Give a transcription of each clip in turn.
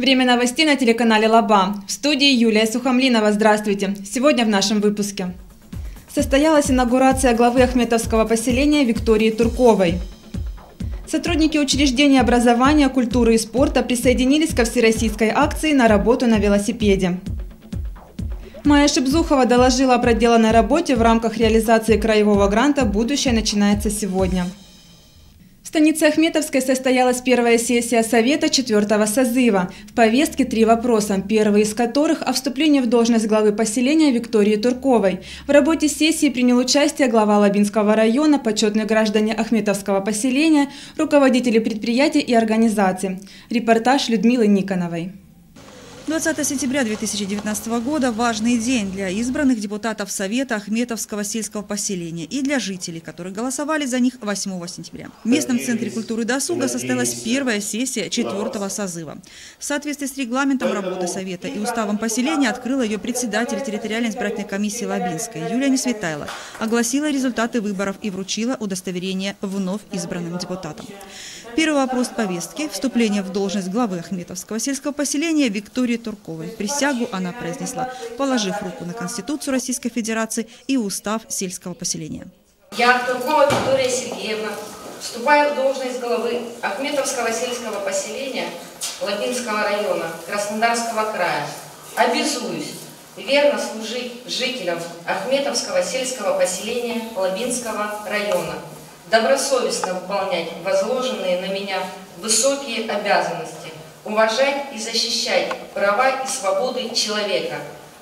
Время новостей на телеканале Лаба. В студии Юлия Сухомлинова. Здравствуйте. Сегодня в нашем выпуске. Состоялась инаугурация главы Ахметовского поселения Виктории Турковой. Сотрудники учреждения образования, культуры и спорта присоединились ко всероссийской акции на работу на велосипеде. Майя Шибзухова доложила о проделанной работе в рамках реализации краевого гранта «Будущее начинается сегодня». Станице Ахметовской состоялась первая сессия Совета четвертого созыва. В повестке три вопроса, первый из которых – о вступлении в должность главы поселения Виктории Турковой. В работе сессии принял участие глава Лабинского района, почетные граждане Ахметовского поселения, руководители предприятий и организаций. Репортаж Людмилы Никоновой. 20 сентября 2019 года – важный день для избранных депутатов Совета Ахметовского сельского поселения и для жителей, которые голосовали за них 8 сентября. В местном центре культуры и досуга состоялась первая сессия четвертого созыва. В соответствии с регламентом работы Совета и уставом поселения открыла ее председатель территориальной избирательной комиссии Лабинской Юлия Несветайла, огласила результаты выборов и вручила удостоверение вновь избранным депутатам. Первый вопрос повестки – вступление в должность главы Ахметовского сельского поселения Виктории Турковой. Присягу она произнесла, положив руку на Конституцию Российской Федерации и Устав сельского поселения. Я, Туркова Виктория Сергеевна, вступаю в должность главы Ахметовского сельского поселения Лабинского района Краснодарского края. Обязуюсь верно служить жителям Ахметовского сельского поселения Лабинского района – добросовестно выполнять возложенные на меня высокие обязанности, уважать и защищать права и свободы человека,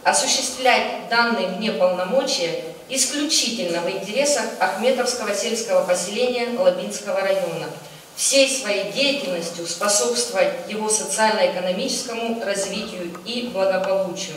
осуществлять данные мне полномочия исключительно в интересах Ахметовского сельского поселения Лабинского района, всей своей деятельностью способствовать его социально-экономическому развитию и благополучию.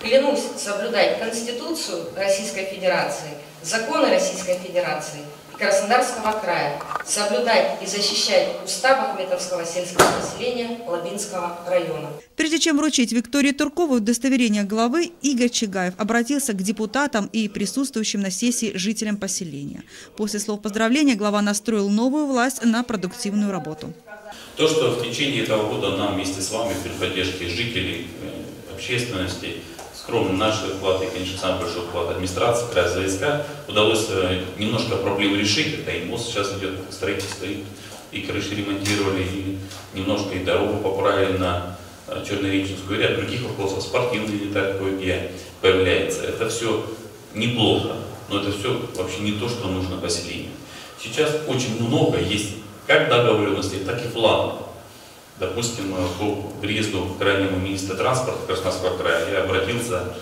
Клянусь соблюдать Конституцию Российской Федерации, законы Российской Федерации – Краснодарского края, соблюдать и защищать устав Ахметовского сельского населения Лабинского района. Прежде чем вручить Виктории Турковой удостоверение главы, Игорь Чигаев обратился к депутатам и присутствующим на сессии жителям поселения. После слов поздравления глава настроил новую власть на продуктивную работу. То, что в течение этого года нам вместе с вами при поддержке жителей, э, общественности, скромный наш вклад конечно, самый большой вклад администрации, края ЗСК, удалось э, немножко проблему решить. Это и мост сейчас идет строительство, и, и крыши ремонтировали, и немножко и дорогу поправили на э, Чернореченскую, ряд других вопросов, спортивный не так кое-где появляется. Это все неплохо, но это все вообще не то, что нужно поселению. Сейчас очень много есть как договоренностей, так и планов допустим, по приезду крайнему министра транспорта Краснодарского края я обратился,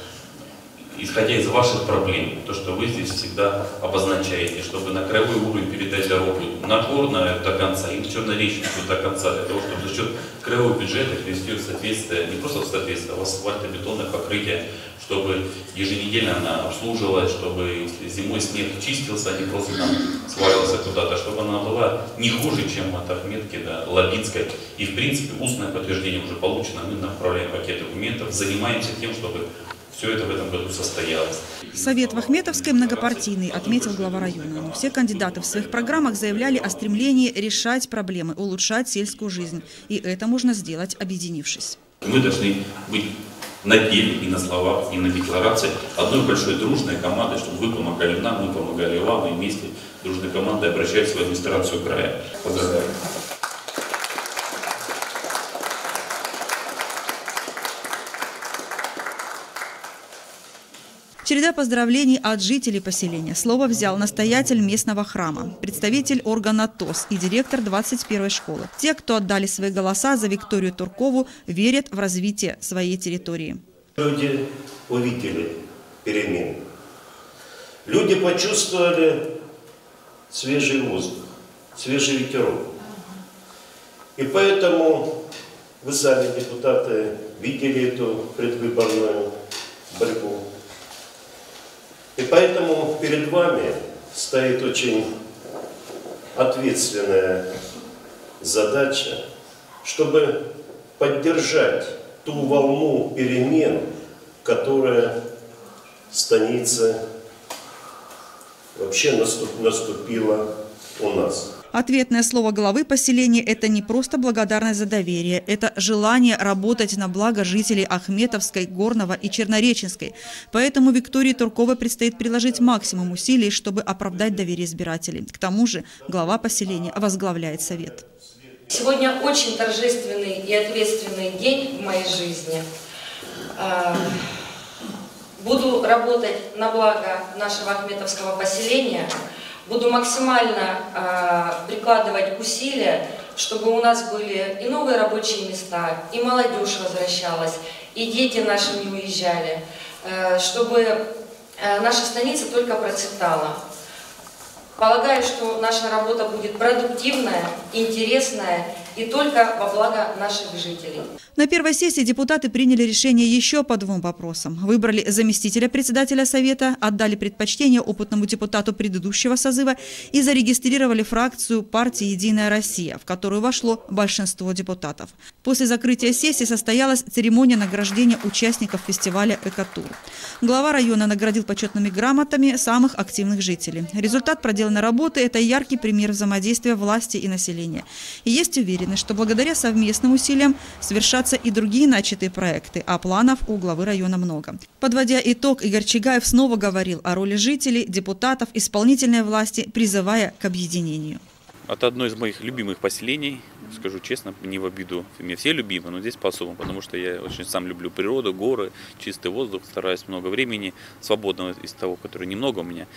исходя из ваших проблем, то, что вы здесь всегда обозначаете, чтобы на краевой уровень передать дорогу на Горное до конца и в Чернореченскую до конца, для того, чтобы за счет краевого бюджета привести в соответствие, не просто в соответствие, а в асфальтобетонное покрытие чтобы еженедельно она обслуживалась, чтобы зимой снег чистился, а не просто там свалился куда-то, чтобы она была не хуже, чем от отметки да, Лабинской. И в принципе устное подтверждение уже получено, мы направляем пакет документов, занимаемся тем, чтобы все это в этом году состоялось. Совет в Ахметовской многопартийный, отметил глава района. Но все кандидаты в своих программах заявляли о стремлении решать проблемы, улучшать сельскую жизнь. И это можно сделать, объединившись. Мы должны быть на деле, и на словах, и на декларации одной большой дружной командой, чтобы вы помогали нам, мы помогали вам, и вместе дружной командой обращались в администрацию края. Поздравляю. Череда поздравлений от жителей поселения. Слово взял настоятель местного храма, представитель органа ТОС и директор 21-й школы. Те, кто отдали свои голоса за Викторию Туркову, верят в развитие своей территории. Люди увидели перемены. Люди почувствовали свежий воздух, свежий ветерок. И поэтому вы сами, депутаты, видели эту предвыборную борьбу. И поэтому перед вами стоит очень ответственная задача, чтобы поддержать ту волну перемен, которая станица вообще наступила у нас. Ответное слово главы поселения – это не просто благодарность за доверие, это желание работать на благо жителей Ахметовской, Горного и Чернореченской. Поэтому Виктории Турковой предстоит приложить максимум усилий, чтобы оправдать доверие избирателей. К тому же глава поселения возглавляет совет. Сегодня очень торжественный и ответственный день в моей жизни. А, буду работать на благо нашего Ахметовского поселения, буду максимально а, прикладывать усилия, чтобы у нас были и новые рабочие места, и молодежь возвращалась, и дети наши не уезжали, э, чтобы э, наша станица только процветала. Полагаю, что наша работа будет продуктивная, интересная и только во благо наших жителей. На первой сессии депутаты приняли решение еще по двум вопросам. Выбрали заместителя председателя Совета, отдали предпочтение опытному депутату предыдущего созыва и зарегистрировали фракцию партии «Единая Россия», в которую вошло большинство депутатов. После закрытия сессии состоялась церемония награждения участников фестиваля «Экотур». Глава района наградил почетными грамотами самых активных жителей. Результат проделанной работы – это яркий пример взаимодействия власти и населения. И есть уверенность, что благодаря совместным усилиям совершатся и другие начатые проекты, а планов у главы района много. Подводя итог, Игорь Чигаев снова говорил о роли жителей, депутатов, исполнительной власти, призывая к объединению. Это одно из моих любимых поселений, скажу честно, не в обиду. Мне все любимы, но здесь по-особому, потому что я очень сам люблю природу, горы, чистый воздух, стараюсь много времени, свободного из того, которое немного у меня,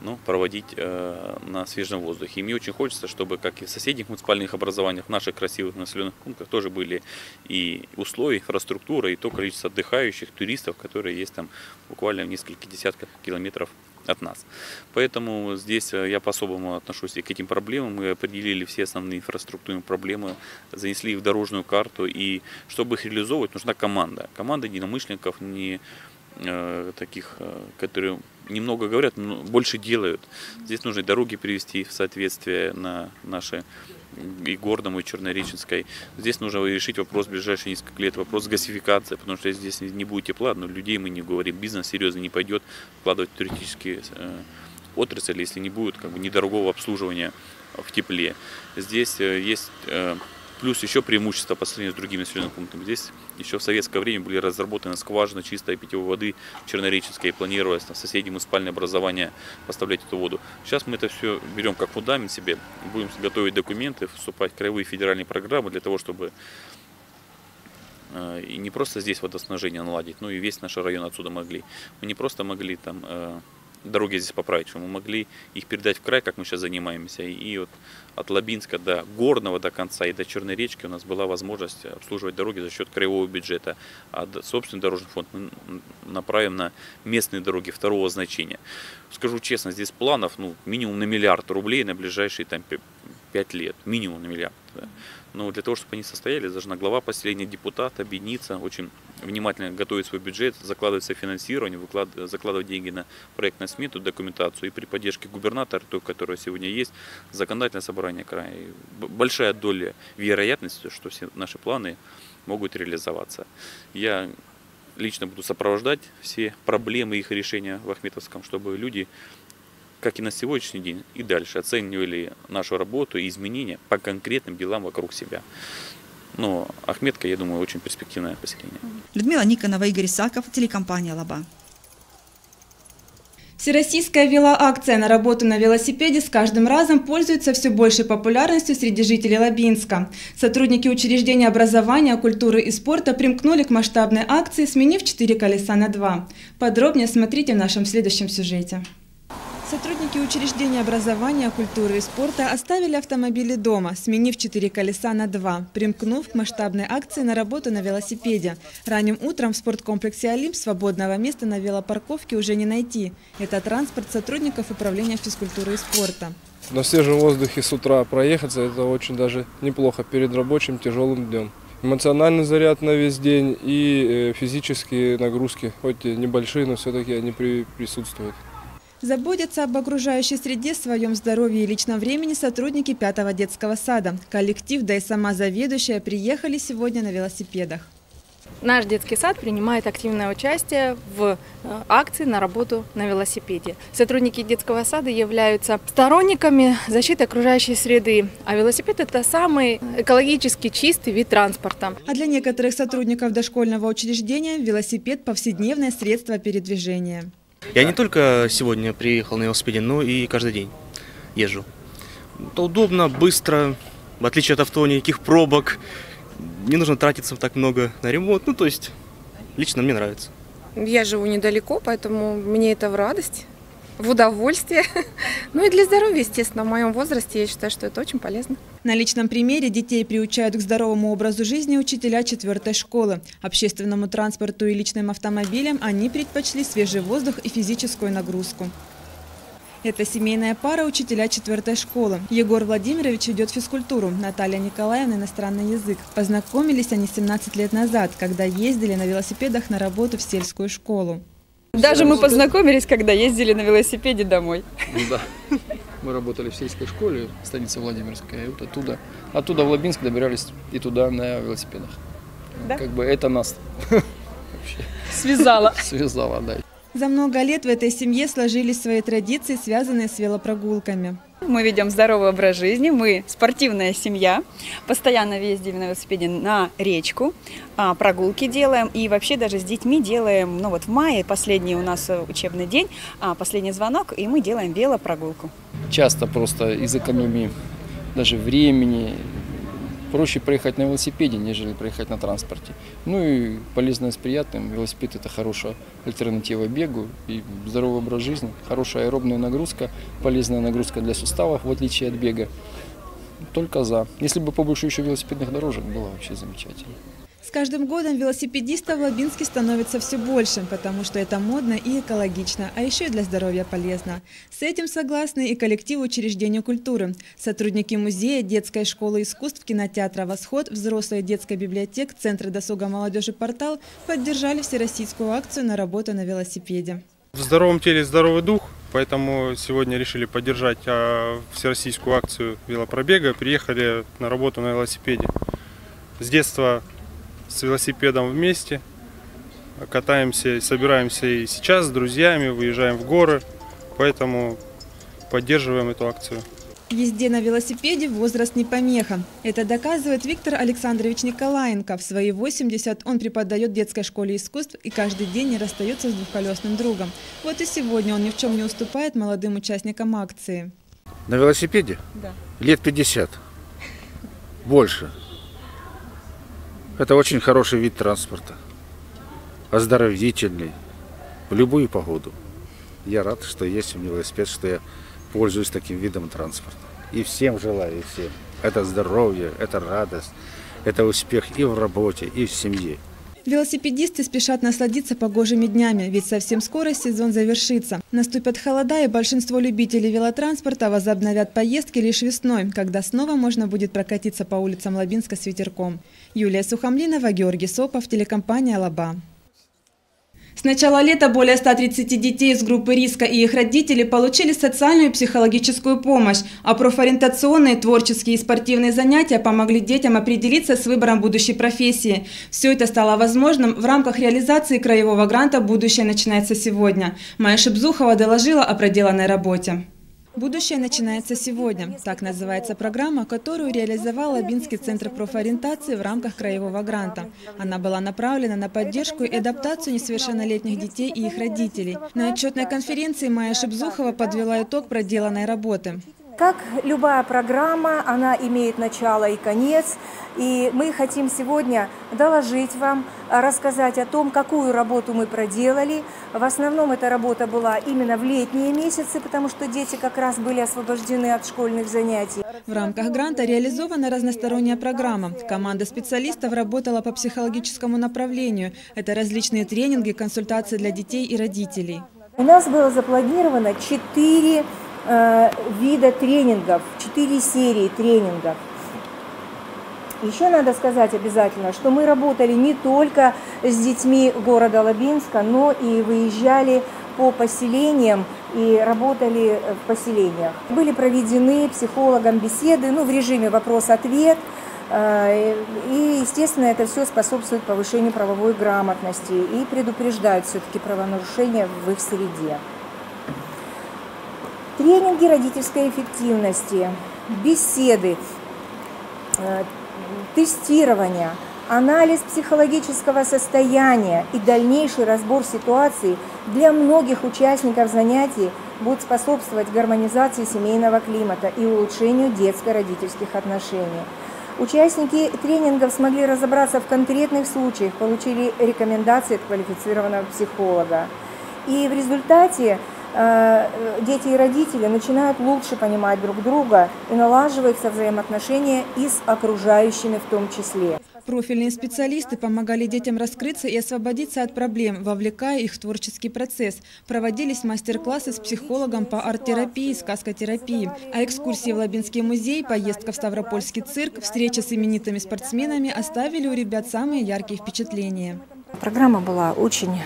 ну, проводить э, на свежем воздухе. И мне очень хочется, чтобы, как и в соседних муниципальных образованиях, в наших красивых населенных пунктах тоже были и условия, инфраструктура, и то количество отдыхающих, туристов, которые есть там буквально в несколько десятков километров от нас. Поэтому здесь э, я по-особому отношусь и к этим проблемам. Мы определили все основные инфраструктурные проблемы, занесли в дорожную карту. И чтобы их реализовывать, нужна команда. Команда единомышленников, не э, таких, э, которые немного говорят, но больше делают. Здесь нужно дороги привести в соответствие на наши и Горному, и Чернореченской. Здесь нужно решить вопрос в ближайшие несколько лет, вопрос газификации, потому что здесь не будет тепла, но людей мы не говорим, бизнес серьезно не пойдет вкладывать в туристические э, отрасли, если не будет как бы недорогого обслуживания в тепле. Здесь э, есть э, Плюс еще преимущество по сравнению с другими населенными пунктами. Здесь еще в советское время были разработаны скважины чистой питьевой воды в Чернореченской и планировалось на соседние муниципальные образования поставлять эту воду. Сейчас мы это все берем как фундамент себе, будем готовить документы, вступать в краевые федеральные программы для того, чтобы э, и не просто здесь водоснабжение наладить, но и весь наш район отсюда могли. Мы не просто могли там э, дороги здесь поправить, что мы могли их передать в край, как мы сейчас занимаемся. И вот от Лабинска до Горного до конца и до Черной речки у нас была возможность обслуживать дороги за счет краевого бюджета. А собственный дорожный фонд мы направим на местные дороги второго значения. Скажу честно, здесь планов ну, минимум на миллиард рублей на ближайшие там, 5 лет. Минимум на миллиард. Да. Но для того, чтобы они состоялись, должна глава поселения, депутат объединиться, очень внимательно готовить свой бюджет, закладывать свое финансирование, выкладывать, закладывать деньги на проектную смету, документацию и при поддержке губернатора, той, которая сегодня есть, законодательное собрание края. Большая доля вероятности, что все наши планы могут реализоваться. Я лично буду сопровождать все проблемы их решения в Ахметовском, чтобы люди как и на сегодняшний день, и дальше оценивали нашу работу и изменения по конкретным делам вокруг себя. Но Ахметка, я думаю, очень перспективное поселение. Людмила Никонова, Игорь Исаков, телекомпания «Лаба». Всероссийская велоакция на работу на велосипеде с каждым разом пользуется все большей популярностью среди жителей Лабинска. Сотрудники учреждения образования, культуры и спорта примкнули к масштабной акции, сменив четыре колеса на два. Подробнее смотрите в нашем следующем сюжете. Сотрудники учреждения образования, культуры и спорта оставили автомобили дома, сменив четыре колеса на два, примкнув к масштабной акции на работу на велосипеде. Ранним утром в спорткомплексе «Олимп» свободного места на велопарковке уже не найти. Это транспорт сотрудников управления физкультуры и спорта. На свежем воздухе с утра проехаться – это очень даже неплохо перед рабочим тяжелым днем. Эмоциональный заряд на весь день и э, физические нагрузки, хоть и небольшие, но все-таки они присутствуют. Заботятся об окружающей среде, своем здоровье и личном времени сотрудники пятого детского сада. Коллектив, да и сама заведующая приехали сегодня на велосипедах. Наш детский сад принимает активное участие в э, акции на работу на велосипеде. Сотрудники детского сада являются сторонниками защиты окружающей среды, а велосипед – это самый экологически чистый вид транспорта. А для некоторых сотрудников дошкольного учреждения велосипед – повседневное средство передвижения. Я не только сегодня приехал на велосипеде, но и каждый день езжу. Это удобно, быстро, в отличие от авто, никаких пробок, не нужно тратиться так много на ремонт. Ну, то есть, лично мне нравится. Я живу недалеко, поэтому мне это в радость, в удовольствие. Ну и для здоровья, естественно, в моем возрасте я считаю, что это очень полезно. На личном примере детей приучают к здоровому образу жизни учителя четвертой школы. Общественному транспорту и личным автомобилям они предпочли свежий воздух и физическую нагрузку. Это семейная пара учителя четвертой школы. Егор Владимирович идет физкультуру, Наталья Николаевна – иностранный язык. Познакомились они 17 лет назад, когда ездили на велосипедах на работу в сельскую школу. Даже мы познакомились, когда ездили на велосипеде домой. Да. Мы работали в сельской школе, станица Владимирская, и вот оттуда, оттуда в Лабинск добирались и туда на велосипедах. Да? Как бы это нас связало. Связало, да. За много лет в этой семье сложились свои традиции, связанные с велопрогулками. Мы ведем здоровый образ жизни, мы спортивная семья, постоянно ездим на велосипеде на речку, а, прогулки делаем. И вообще даже с детьми делаем, ну вот в мае последний у нас учебный день, а, последний звонок, и мы делаем велопрогулку. Часто просто из экономии. Даже времени, проще проехать на велосипеде, нежели проехать на транспорте. Ну и полезно с приятным. Велосипед – это хорошая альтернатива бегу и здоровый образ жизни. Хорошая аэробная нагрузка, полезная нагрузка для суставов, в отличие от бега. Только за. Если бы побольше еще велосипедных дорожек, было вообще замечательно. С каждым годом велосипедистов в Лабинске становится все больше, потому что это модно и экологично, а еще и для здоровья полезно. С этим согласны и коллективы учреждения культуры. Сотрудники музея, детской школы искусств, кинотеатра «Восход», взрослой детской библиотек, Центра досуга молодежи «Портал» поддержали всероссийскую акцию на работу на велосипеде. В здоровом теле здоровый дух, поэтому сегодня решили поддержать а, всероссийскую акцию велопробега. Приехали на работу на велосипеде. С детства с велосипедом вместе. Катаемся, собираемся и сейчас с друзьями, выезжаем в горы, поэтому поддерживаем эту акцию. Езде на велосипеде возраст не помеха. Это доказывает Виктор Александрович Николаенко. В свои 80 он преподает в детской школе искусств и каждый день не расстается с двухколесным другом. Вот и сегодня он ни в чем не уступает молодым участникам акции. На велосипеде? Да. Лет 50. Больше. Это очень хороший вид транспорта, оздоровительный, в любую погоду. Я рад, что есть у меня велосипед, что я пользуюсь таким видом транспорта. И всем желаю, и всем. Это здоровье, это радость, это успех и в работе, и в семье. Велосипедисты спешат насладиться погожими днями, ведь совсем скоро сезон завершится. Наступят холода, и большинство любителей велотранспорта возобновят поездки лишь весной, когда снова можно будет прокатиться по улицам Лабинска с ветерком. Юлия Сухомлинова, Георгий Сопов, телекомпания «Лаба». С начала лета более 130 детей из группы риска и их родители получили социальную и психологическую помощь, а профориентационные, творческие и спортивные занятия помогли детям определиться с выбором будущей профессии. Все это стало возможным в рамках реализации краевого гранта «Будущее начинается сегодня». Майя Шибзухова доложила о проделанной работе. Будущее начинается сегодня. Так называется программа, которую реализовал Лабинский центр профориентации в рамках краевого гранта. Она была направлена на поддержку и адаптацию несовершеннолетних детей и их родителей. На отчетной конференции Майя Шибзухова подвела итог проделанной работы. Как любая программа, она имеет начало и конец. И мы хотим сегодня доложить вам, рассказать о том, какую работу мы проделали. В основном эта работа была именно в летние месяцы, потому что дети как раз были освобождены от школьных занятий. В рамках гранта реализована разносторонняя программа. Команда специалистов работала по психологическому направлению. Это различные тренинги, консультации для детей и родителей. У нас было запланировано четыре Э, вида тренингов, 4 серии тренингов. Еще надо сказать обязательно, что мы работали не только с детьми города Лабинска, но и выезжали по поселениям и работали в поселениях. Были проведены психологом беседы ну, в режиме вопрос-ответ, Э, и, естественно, это все способствует повышению правовой грамотности и предупреждает все-таки правонарушения в их среде. Тренинги родительской эффективности, беседы, э, тестирование, анализ психологического состояния и дальнейший разбор ситуации для многих участников занятий будут способствовать гармонизации семейного климата и улучшению детско-родительских отношений. Участники тренингов смогли разобраться в конкретных случаях, получили рекомендации от квалифицированного психолога. И в результате дети и родители начинают лучше понимать друг друга и налаживаются взаимоотношения и с окружающими в том числе. Профильные специалисты помогали детям раскрыться и освободиться от проблем, вовлекая их в творческий процесс. Проводились мастер-классы с психологом по арт-терапии и сказкотерапии. А экскурсии в Лабинский музей, поездка в Ставропольский цирк, встреча с именитыми спортсменами оставили у ребят самые яркие впечатления. Программа была очень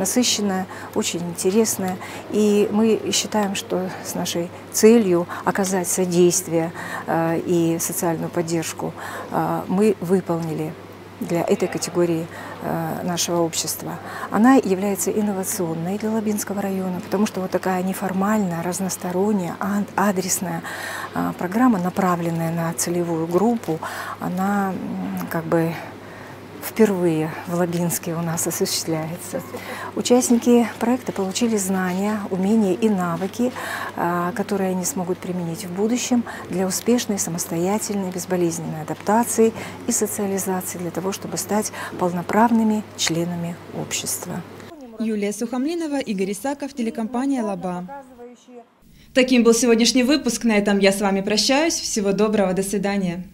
насыщенная, очень интересная. И мы считаем, что с нашей целью оказать содействие э, и социальную поддержку э, мы выполнили для этой категории э, нашего общества. Она является инновационной для Лабинского района, потому что вот такая неформальная, разносторонняя, адресная программа, направленная на целевую группу, она как бы впервые в Лабинске у нас осуществляется. Участники проекта получили знания, умения и навыки, а, которые они смогут применить в будущем для успешной, самостоятельной, безболезненной адаптации и социализации для того, чтобы стать полноправными членами общества. Юлия Сухомлинова, Игорь Исаков, телекомпания «Лаба». Таким был сегодняшний выпуск. На этом я с вами прощаюсь. Всего доброго, до свидания.